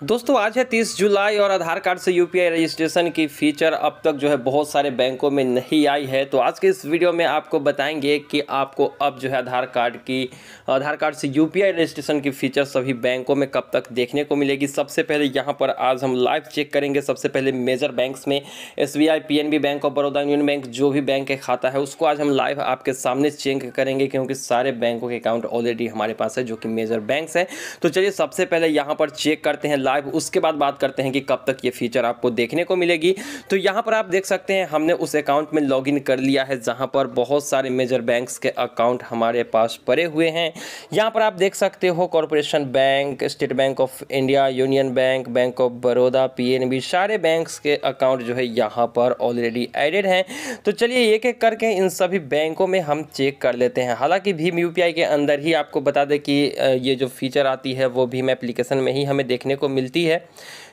दोस्तों, आज है 30 जुलाई और आधार कार्ड से यूपीआई रजिस्ट्रेशन की फीचर अब तक जो है बहुत सारे बैंकों में नहीं आई है। तो आज के इस वीडियो में आपको बताएँगे कि आपको अब जो है आधार कार्ड की, आधार कार्ड से यूपीआई रजिस्ट्रेशन की फीचर सभी बैंकों में कब तक देखने को मिलेगी। सबसे पहले यहाँ पर आज हम लाइव चेक करेंगे। सबसे पहले मेजर बैंक्स में S B Bank of Baroda Union Bank जो भी बैंक का खाता है, उसको आज हम लाइव आपके सामने चेक करेंगे क्योंकि सारे बैंकों के अकाउंट ऑलरेडी हमारे पास है जो कि मेजर बैंक है। तो चलिए सबसे पहले यहाँ पर चेक करते हैं लाइव उसके बाद बात करते हैं कि कब तक ये फीचर आपको देखने को मिलेगी। तो यहाँ पर आप देख सकते हैं, हमने उस अकाउंट में लॉगिन कर लिया है, जहाँ पर बहुत सारे मेजर बैंक्स के अकाउंट हमारे पास पड़े हुए हैं। यहाँ पर आप देख सकते हो Corporation Bank State Bank of India Union Bank Bank of Baroda P सारे बैंक्स के अकाउंट जो है यहाँ पर ऑलरेडी एडेड हैं। तो चलिए एक एक करके इन सभी बैंकों में हम चेक कर लेते हैं। हालाँकि भीम यूपीआई के अंदर ही आपको बता दें कि ये जो फीचर आती है, वो भीम एप्लीकेशन में ही हमें देखने को मिलती है।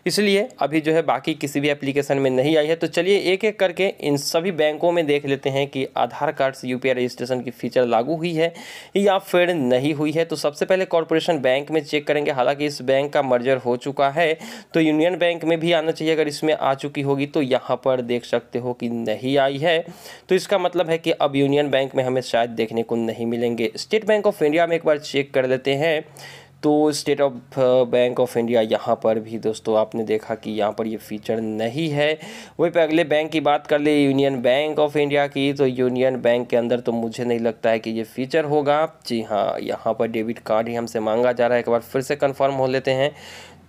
इसलिए अभी जो है बाकी किसी भी एप्लीकेशन में नहीं आई है। तो चलिए एक एक करके इन सभी बैंकों में देख लेते हैं कि आधार कार्ड से यूपीआई रजिस्ट्रेशन की फीचर लागू हुई है या फिर नहीं हुई है। तो सबसे पहले कॉरपोरेशन बैंक में चेक करेंगे। हालाँकि इस बैंक का मर्जर हो चुका है तो यूनियन बैंक में भी आना चाहिए। अगर इसमें आ चुकी होगी तो यहाँ पर देख सकते हो कि नहीं आई है। तो इसका मतलब है कि अब यूनियन बैंक में हमें शायद देखने को नहीं मिलेंगे। स्टेट बैंक ऑफ़ इंडिया में एक बार चेक कर लेते हैं। तो State of Bank of India यहाँ पर भी दोस्तों आपने देखा कि यहाँ पर ये फीचर नहीं है। वहीं पे अगले बैंक की बात कर ले यूनियन बैंक ऑफ़ इंडिया की तो यूनियन बैंक के अंदर तो मुझे नहीं लगता है कि ये फीचर होगा। जी हाँ यहाँ पर डेबिट कार्ड ही हमसे मांगा जा रहा है। एक बार फिर से कन्फर्म हो लेते हैं।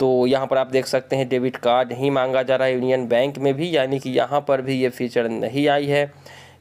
तो यहाँ पर आप देख सकते हैं डेबिट कार्ड ही मांगा जा रहा है यूनियन बैंक में भी, यानी कि यहाँ पर भी ये फीचर नहीं आई है।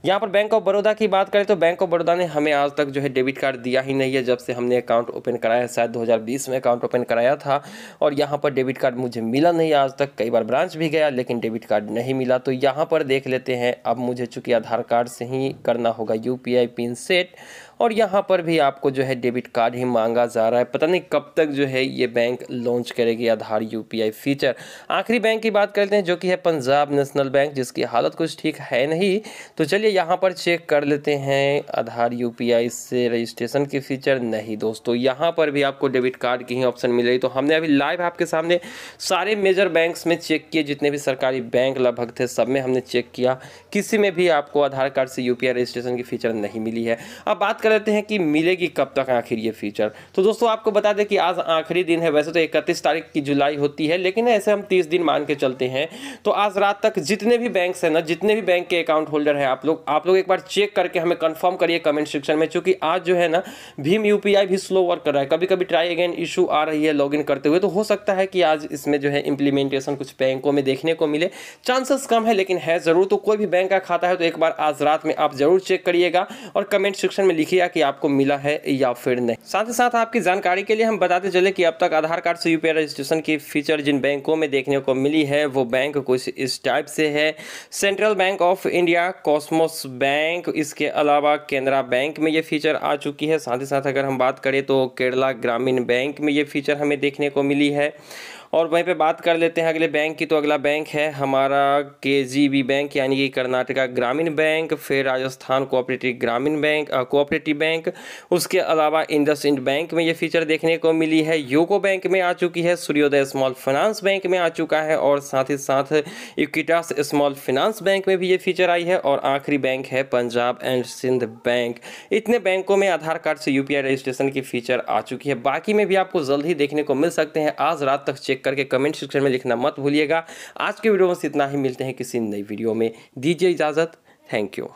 यहाँ पर बैंक ऑफ़ बड़ौदा की बात करें तो बैंक ऑफ़ बड़ौदा ने हमें आज तक जो है डेबिट कार्ड दिया ही नहीं है, जब से हमने अकाउंट ओपन कराया शायद 2020 में अकाउंट ओपन कराया था और यहाँ पर डेबिट कार्ड मुझे मिला नहीं आज तक, कई बार ब्रांच भी गया लेकिन डेबिट कार्ड नहीं मिला। तो यहाँ पर देख लेते हैं, अब मुझे चूँकि आधार कार्ड से ही करना होगा यूपीआई पिन सेट और यहाँ पर भी आपको जो है डेबिट कार्ड ही मांगा जा रहा है। पता नहीं कब तक जो है ये बैंक लॉन्च करेगी आधार यूपीआई फीचर। आखिरी बैंक की बात करते हैं, जो कि है पंजाब नेशनल बैंक, जिसकी हालत कुछ ठीक है नहीं। तो चलिए यहाँ पर चेक कर लेते हैं, आधार यूपीआई से रजिस्ट्रेशन की फीचर नहीं दोस्तों। यहाँ पर भी आपको डेबिट कार्ड की ही ऑप्शन मिलेगी तो हमने अभी लाइव आपके सामने सारे मेजर बैंक्स में चेक किए, जितने भी सरकारी बैंक लगभग थे, सब में हमने चेक किया। किसी में भी आपको आधार कार्ड से यूपीआई रजिस्ट्रेशन की फीचर नहीं मिली है। अब बात कर लेते हैं कि मिलेगी कब तक आखिर ये फीचर तो दोस्तों, आपको बता दें कि आज आखिरी दिन है। वैसे तो इकतीस तारीख की जुलाई होती है, लेकिन ऐसे हम तीस दिन मान के चलते हैं। तो आज रात तक जितने भी बैंक हैं ना, जितने भी बैंक के अकाउंट होल्डर हैं आप लोग आप लोग एक बार चेक करके हमें कन्फर्म करिए कमेंट सेक्शन में चूँकि आज जो है ना, भीम यू भी स्लो वर्क कर रहा है। कभी कभी ट्राई अगेन इशू आ रही है लॉग करते हुए तो हो सकता है कि आज इसमें जो है इंप्लीमेंटेशन कुछ बैंकों में देखने को मिले। चांसेस कम है, लेकिन है ज़रूर। तो कोई भी बैंक का खाता है तो एक बार आज रात में आप ज़रूर चेक करिएगा और कमेंट सेक्शन में लिखिएगा कि आपको मिला है या फिर नहीं। साथ ही साथ आपकी जानकारी के लिए हम बताते चले कि अब तक आधार कार्ड से यूपीआई रजिस्ट्रेशन की फीचर जिन बैंकों में देखने को मिली है, वो बैंक कुछ इस टाइप से है। Central Bank of India, Cosmos Bank, इसके अलावा केनरा बैंक में ये फीचर आ चुकी है। साथ ही साथ अगर हम बात करें तो केरला ग्रामीण बैंक में ये फीचर हमें देखने को मिली है। और वहीं पे बात कर लेते हैं अगले बैंक की तो अगला बैंक है हमारा के बैंक, यानी कि कर्नाटका ग्रामीण बैंक, फिर Rajasthan cooperative Gramin Bank cooperative bank. उसके अलावा इंडस इंड बैंक में ये फीचर देखने को मिली है। यूको बैंक में आ चुकी है, सूर्योदय स्मॉल फाइनेंस बैंक में आ चुका है, और साथ ही साथ इक्विटास स्मॉल फाइनेंस बैंक में भी ये फीचर आई है, और आखिरी बैंक है पंजाब एंड सिंध बैंक। इतने बैंकों में आधार कार्ड से यूपीआई रजिस्ट्रेशन की फीचर आ चुकी है। बाकी में भी आपको जल्द ही देखने को मिल सकते हैं। आज रात तक चेक चेक करके कमेंट सेक्शन में लिखना मत भूलिएगा। आज के वीडियो में इतना ही। मिलते हैं किसी नई वीडियो में। दीजिए इजाज़त। Thank you.